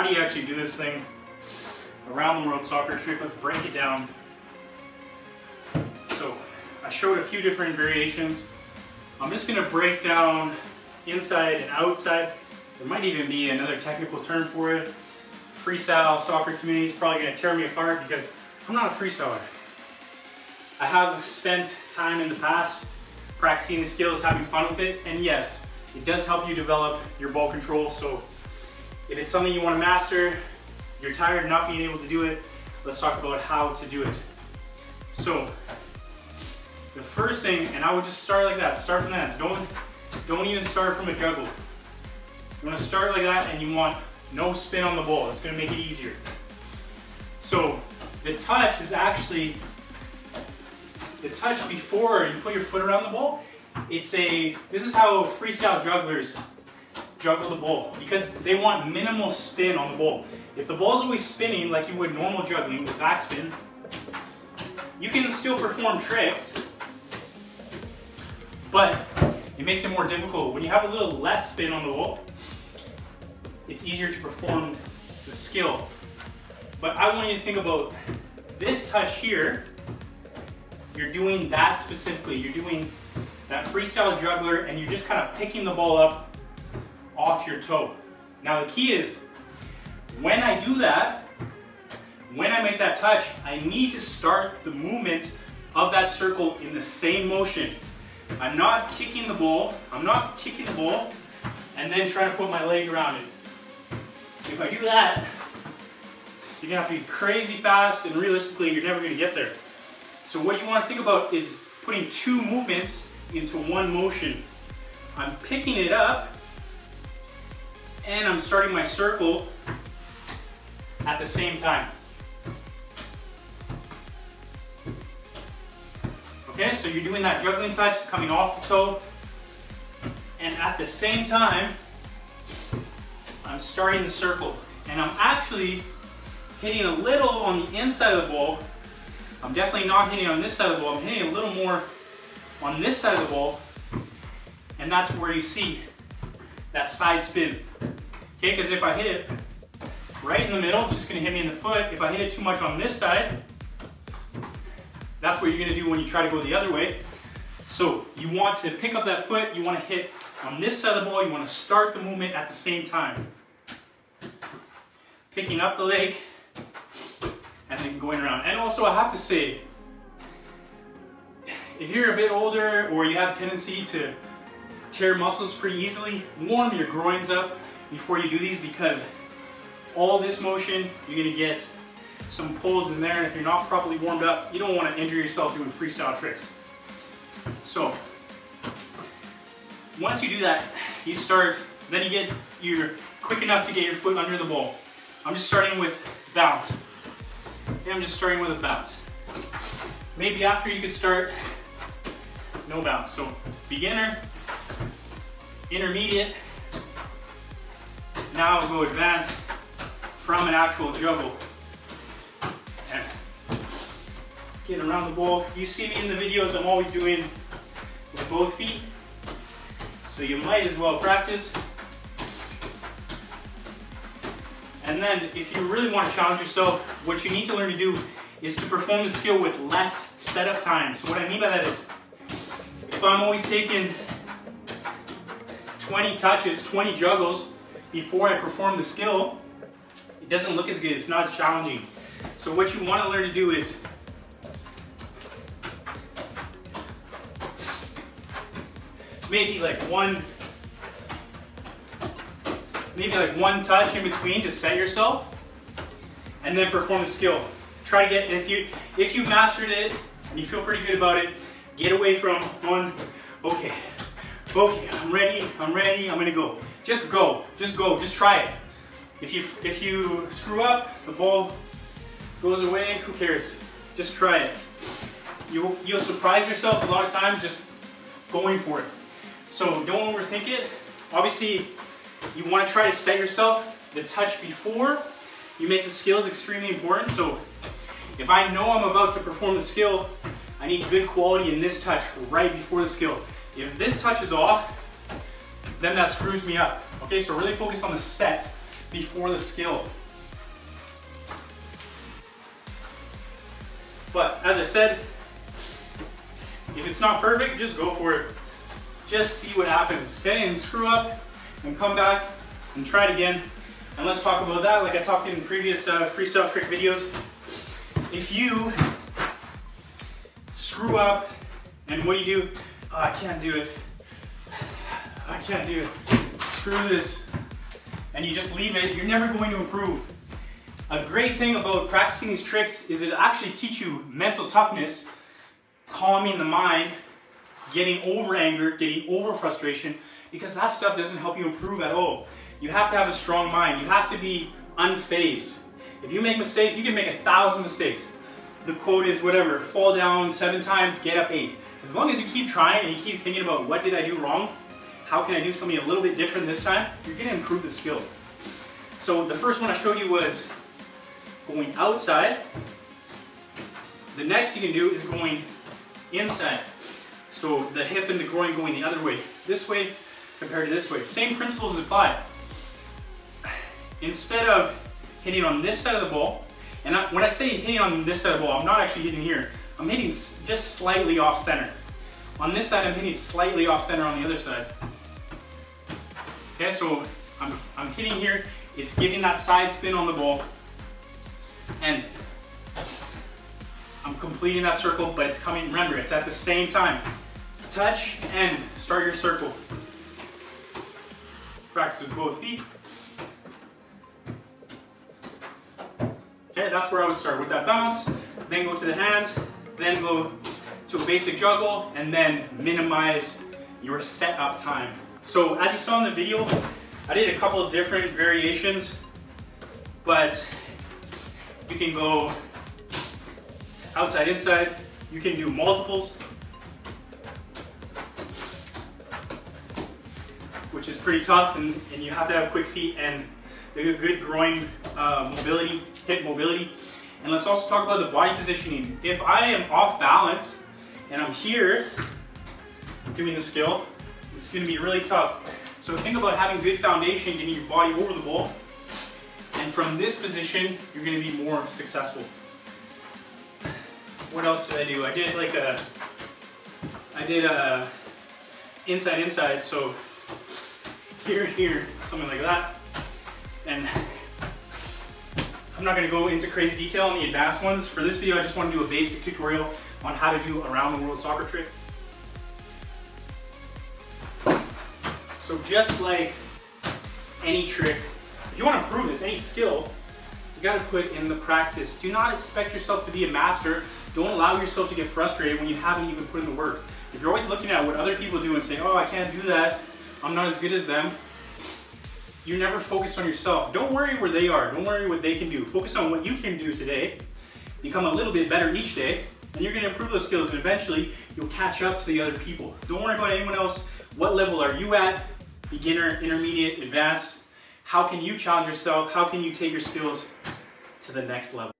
how do you actually do this thing around the world soccer trick? Let's break it down. So I showed a few different variations. I'm just gonna break down inside and outside. There might even be another technical term for it. Freestyle soccer community is probably gonna tear me apart because I'm not a freestyler. I have spent time in the past practicing the skills, having fun with it, and yes, it does help you develop your ball control. So if it's something you want to master, you're tired of not being able to do it, let's talk about how to do it. So the first thing, and I would just start like that, start from that. Don't, don't even start from a juggle. You want to start like that and you want no spin on the ball. It's going to make it easier. So the touch is actually the touch before you put your foot around the ball, it's a, this is how freestyle jugglers juggle the ball because they want minimal spin on the ball. If the ball's always spinning like you would normal juggling with backspin, you can still perform tricks, but it makes it more difficult. When you have a little less spin on the ball, it's easier to perform the skill. But I want you to think about this touch here you're doing that specifically. You're doing that freestyle juggler and you're just kind of picking the ball up off your toe. Now the key is, when I do that, when I make that touch, I need to start the movement of that circle in the same motion. I'm not kicking the ball, I'm not kicking the ball, and then trying to put my leg around it. If I do that, you're gonna have to be crazy fast and realistically, you're never gonna get there. So what you want to think about is putting two movements into one motion. I'm picking it up and I'm starting my circle at the same time. Okay, so you're doing that juggling touch, it's coming off the toe, and at the same time, I'm starting the circle. And I'm actually hitting a little on the inside of the ball I'm definitely not hitting on this side of the ball. I'm hitting a little more on this side of the ball. And that's where you see that side spin. Okay, because if I hit it right in the middle, it's just gonna hit me in the foot. If I hit it too much on this side, that's what you're gonna do when you try to go the other way. So you want to pick up that foot, you wanna hit on this side of the ball, you wanna start the movement at the same time. Picking up the leg, and then going around. And also I have to say, if you're a bit older or you have tendency to tear muscles pretty easily, warm your groins up before you do these because all this motion, you're gonna get some pulls in there and if you're not properly warmed up, you don't wanna injure yourself doing freestyle tricks. So, once you do that, you start, then you get, you're quick enough to get your foot under the ball. I'm just starting with bounce. And I'm just starting with a bounce. Maybe after you could start no bounce. So beginner, intermediate, now go advance from an actual juggle. And getting around the ball. You see me in the videos I'm always doing with both feet. So you might as well practice. And then if you really want to challenge yourself, what you need to learn to do is to perform the skill with less setup time. So what I mean by that is, if I'm always taking 20 touches, 20 juggles before I perform the skill, it doesn't look as good, it's not as challenging. So what you want to learn to do is maybe like one maybe like one touch in between to set yourself, and then perform the skill. Try to get, if you, if you mastered it, and you feel pretty good about it, get away from one, okay, okay, I'm ready, I'm ready, I'm gonna go. Just go, just go, just try it. If you, if you screw up, the ball goes away, who cares? Just try it. You, you'll surprise yourself a lot of times just going for it. So don't overthink it. Obviously, you want to try to set yourself the touch before you make the skill is extremely important. So if I know I'm about to perform the skill, I need good quality in this touch right before the skill. If this touch is off, then that screws me up. Okay, so really focus on the set before the skill. But as I said, if it's not perfect, just go for it. Just see what happens, okay? And screw up and come back and try it again. And let's talk about that like I talked in previous uh, freestyle trick videos. If you screw up and what do you do? Oh, I can't do it. I can't do it. Screw this. And you just leave it, you're never going to improve. A great thing about practicing these tricks is it actually teach you mental toughness, calming the mind, getting over anger, getting over frustration, because that stuff doesn't help you improve at all. You have to have a strong mind. You have to be unfazed. If you make mistakes, you can make a thousand mistakes. The quote is whatever, fall down seven times, get up eight. As long as you keep trying and you keep thinking about what did I do wrong, how can I do something a little bit different this time, you're gonna improve the skill. So the first one I showed you was going outside. The next you can do is going inside. So the hip and the groin going the other way. This way compared to this way. Same principles apply. Instead of hitting on this side of the ball, and I, when I say hitting on this side of the ball, I'm not actually hitting here. I'm hitting just slightly off center. On this side, I'm hitting slightly off center on the other side. Okay, so I'm, I'm hitting here. It's giving that side spin on the ball and I'm completing that circle, but it's coming, remember, it's at the same time. Touch and start your circle. Practice with both feet. Okay, that's where I would start with that bounce, then go to the hands, then go to a basic juggle, and then minimize your setup time. So as you saw in the video, I did a couple of different variations, but you can go outside, inside. You can do multiples, which is pretty tough and, and you have to have quick feet and a good groin uh, mobility, hip mobility. And let's also talk about the body positioning. If I am off balance and I'm here doing the skill, it's gonna be really tough. So think about having good foundation, getting your body over the ball, and from this position, you're gonna be more successful. What else did I do? I did like a, I did a inside inside, so here, here, something like that. And I'm not gonna go into crazy detail on the advanced ones. For this video, I just wanna do a basic tutorial on how to do around the world soccer trick. Just like any trick, if you want to improve this, any skill, you got to put in the practice. Do not expect yourself to be a master. Don't allow yourself to get frustrated when you haven't even put in the work. If you're always looking at what other people do and saying, oh, I can't do that, I'm not as good as them, you're never focused on yourself. Don't worry where they are. Don't worry what they can do. Focus on what you can do today. Become a little bit better each day, and you're going to improve those skills, and eventually you'll catch up to the other people. Don't worry about anyone else. What level are you at? Beginner, intermediate, advanced? How can you challenge yourself? How can you take your skills to the next level?